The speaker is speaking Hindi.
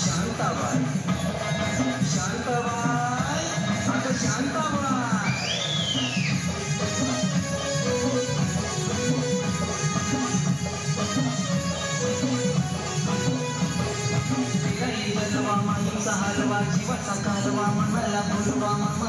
शांताबाई माईचा जीवन जीवाचा कालवा मनाला बोलवा मला बोलवा